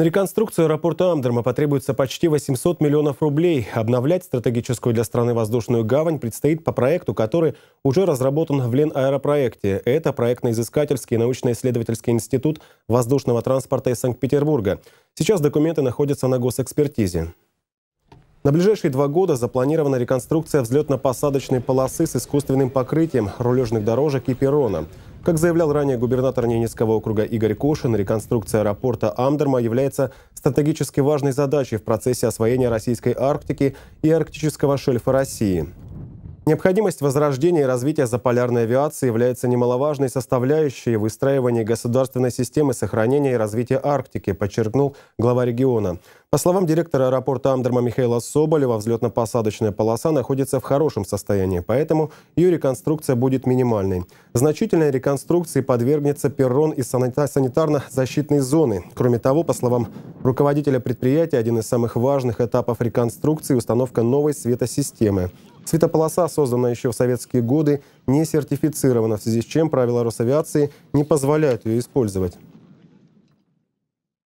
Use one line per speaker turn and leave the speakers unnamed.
На реконструкцию аэропорта Амдерма потребуется почти 800 миллионов рублей. Обновлять стратегическую для страны воздушную гавань предстоит по проекту, который уже разработан в Ленаэропроекте. Это проектно-изыскательский и научно-исследовательский институт воздушного транспорта из Санкт-Петербурга. Сейчас документы находятся на госэкспертизе. На ближайшие два года запланирована реконструкция взлетно-посадочной полосы с искусственным покрытием, рулежных дорожек и перрона. Как заявлял ранее губернатор Ненецкого округа Игорь Кошин, реконструкция аэропорта Амдерма является стратегически важной задачей в процессе освоения российской Арктики и арктического шельфа России. Необходимость возрождения и развития заполярной авиации является немаловажной составляющей выстраивания государственной системы сохранения и развития Арктики, подчеркнул глава региона. По словам директора аэропорта Амдерма Михаила Соболева, взлетно-посадочная полоса находится в хорошем состоянии, поэтому ее реконструкция будет минимальной. Значительной реконструкции подвергнется перрон и санитарно-защитной зоны. Кроме того, по словам руководителя предприятия, один из самых важных этапов реконструкции – установка новой светосистемы. Светополоса, созданная еще в советские годы, не сертифицирована, в связи с чем правила Росавиации не позволяют ее использовать.